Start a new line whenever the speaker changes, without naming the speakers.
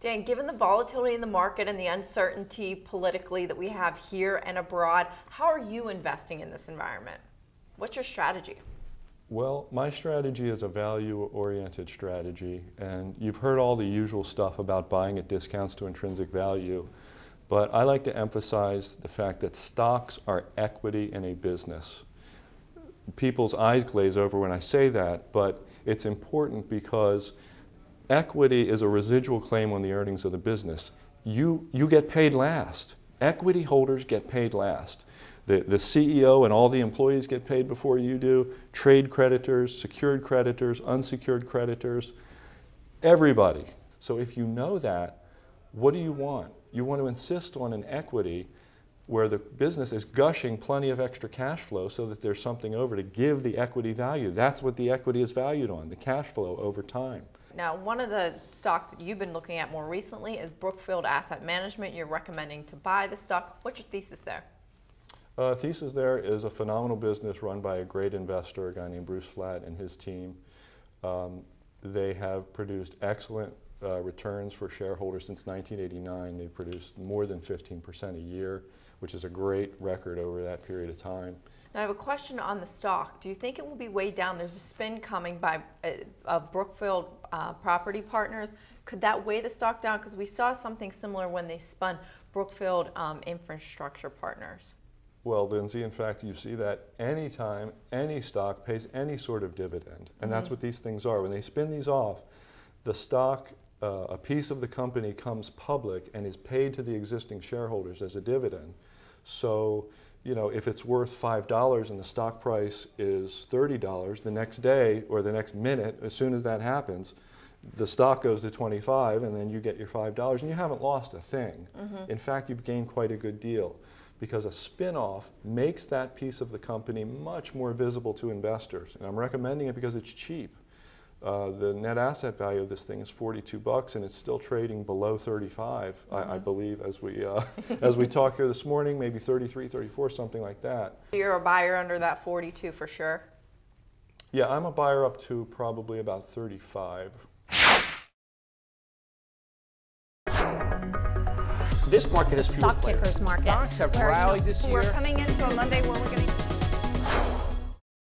Dan, given the volatility in the market and the uncertainty politically that we have here and abroad, how are you investing in this environment? What's your strategy?
Well, my strategy is a value-oriented strategy, and you've heard all the usual stuff about buying at discounts to intrinsic value, but I like to emphasize the fact that stocks are equity in a business. People's eyes glaze over when I say that, but it's important because Equity is a residual claim on the earnings of the business. You, you get paid last. Equity holders get paid last. The, the CEO and all the employees get paid before you do, trade creditors, secured creditors, unsecured creditors, everybody. So if you know that, what do you want? You want to insist on an equity where the business is gushing plenty of extra cash flow so that there's something over to give the equity value. That's what the equity is valued on, the cash flow over time.
Now, one of the stocks that you've been looking at more recently is Brookfield Asset Management. You're recommending to buy the stock. What's your thesis there?
Uh, thesis there is a phenomenal business run by a great investor, a guy named Bruce Flatt and his team. Um, they have produced excellent uh, returns for shareholders since 1989. They've produced more than 15% a year, which is a great record over that period of time.
Now I have a question on the stock. Do you think it will be weighed down? There's a spin coming by uh, of Brookfield uh, Property Partners. Could that weigh the stock down? Because we saw something similar when they spun Brookfield um, Infrastructure Partners.
Well, Lindsey, in fact, you see that anytime any stock pays any sort of dividend, and mm -hmm. that's mm-hmm. what these things are. When they spin these off, the stock, uh, a piece of the company comes public and is paid to the existing shareholders as a dividend. So you know, if it's worth $5 and the stock price is $30, the next day or the next minute, as soon as that happens, the stock goes to 25 and then you get your $5 and you haven't lost a thing. Mm -hmm. In fact, you've gained quite a good deal because a spin-off makes that piece of the company much more visible to investors. And I'm recommending it because it's cheap. Uh, the net asset value of this thing is 42 bucks, and it's still trading below 35, mm -hmm. I, I, mm-hmm. believe, as we uh, as we talk here this morning, maybe 33, 34, something like that.
You're a buyer under that 42 for sure.
Yeah, I'm a buyer up to probably about 35.
This market is
stock pickers market.
Stocks have rallied this year.
We're coming into a Monday where we're going to